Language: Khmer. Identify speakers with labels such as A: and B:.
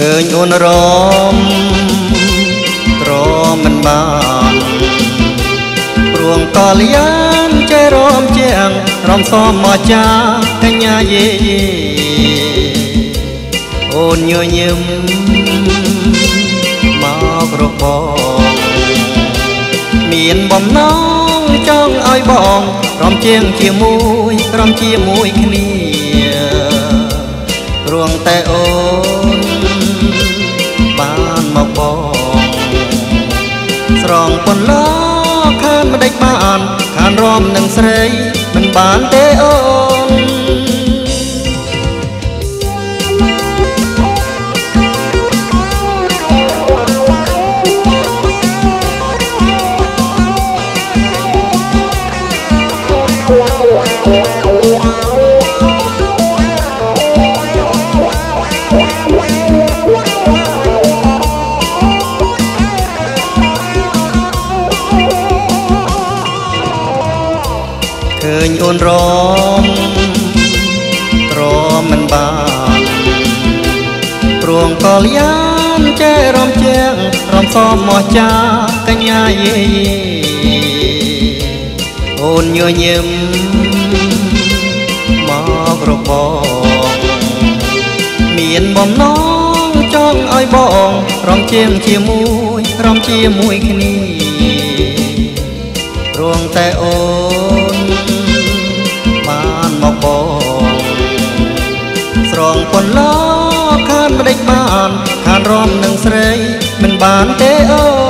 A: អូនរមត្រមិនបានព្រួងកលយានចេះរមជាងរំសមមកចាកញ្ញាយេយេអូនញញឹមមករកបងមានបំណងចង់ឲ្យបងរំជាងជាមួយរំជាមួយគ្នាព្រួងតែអូន បានមកបងស្រងពន្លខានមិនដេចបានខានរំនឹងស្រីមិនបានទេអូ ឃើញអូនរមត្រមិនបានព្រួងកលយានចេះរំជាងរំសមមកចាកញ្ញាយេអូនញញឹមមករកបងមានបំណងចង់ឲ្យបង រំជាងជាមួយ រំជាមួយគ្នា នខានរំនឹងស្រីមិនបានទេអូ